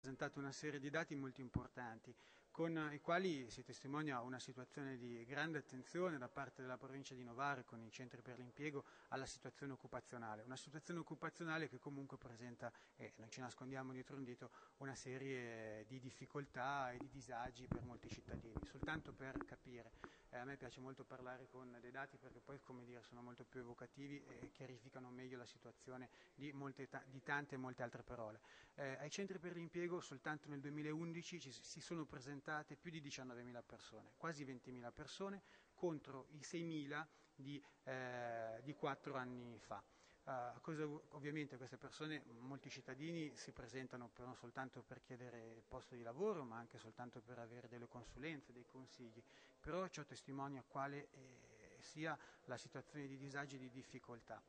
presentato una serie di dati molto importanti con i quali si testimonia una situazione di grande attenzione da parte della provincia di Novara con i centri per l'impiego alla situazione occupazionale, una situazione occupazionale che comunque presenta, e non ci nascondiamo dietro un dito, una serie di difficoltà e di disagi per molti cittadini. Soltanto per capire, eh, a me piace molto parlare con dei dati perché poi come dire, sono molto più evocativi e chiarificano meglio la situazione di, molte, di tante e molte altre parole. Eh, ai centri per l'impiego impiego soltanto nel 2011 ci, si sono presentate più di 19.000 persone, quasi 20.000 persone contro i 6.000 di, eh, di 4 anni fa. Uh, cosa, ovviamente queste persone, molti cittadini si presentano non soltanto per chiedere posto di lavoro, ma anche soltanto per avere delle consulenze, dei consigli, però ciò testimonia quale eh, sia la situazione di disagi e di difficoltà.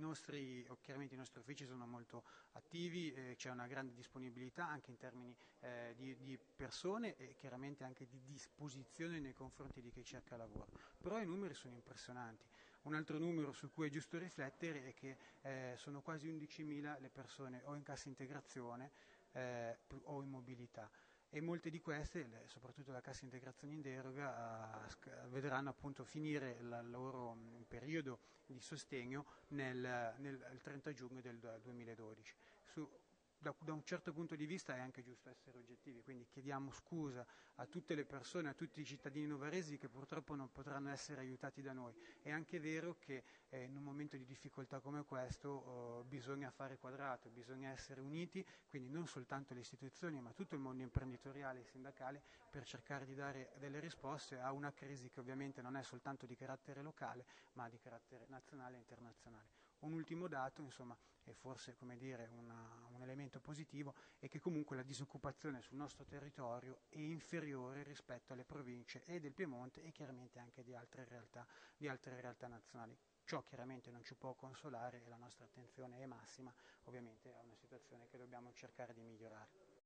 Nostri, chiaramente i nostri uffici sono molto attivi, eh, c'è una grande disponibilità anche in termini eh, di, di, persone e chiaramente anche di disposizione nei confronti di chi cerca lavoro. Però i numeri sono impressionanti. Un altro numero su cui è giusto riflettere è che eh, sono quasi 11.000 le persone o in cassa integrazione eh, o in mobilità e molte di queste, soprattutto la cassa integrazione in deroga, vedranno appunto finire il loro periodo di sostegno nel, nel 30 giugno del 2012. Su, da, da, un certo punto di vista è anche giusto essere oggettivi, quindi chiediamo scusa a tutte le persone, a tutti i cittadini novaresi che purtroppo non potranno essere aiutati da noi. È anche vero che eh, in un momento di difficoltà come questo oh, bisogna fare quadrato, bisogna essere uniti, quindi non soltanto le istituzioni ma tutto il mondo imprenditoriale e sindacale per cercare di dare delle risposte a una crisi che ovviamente non è soltanto di carattere locale ma di carattere nazionale e internazionale. Un ultimo dato, insomma, è forse dire, una, un elemento positivo è che comunque la disoccupazione sul nostro territorio è inferiore rispetto alle province e del Piemonte e chiaramente anche di altre realtà, di altre realtà nazionali. Ciò chiaramente non ci può consolare e la nostra attenzione è massima ovviamente a una situazione che dobbiamo cercare di migliorare.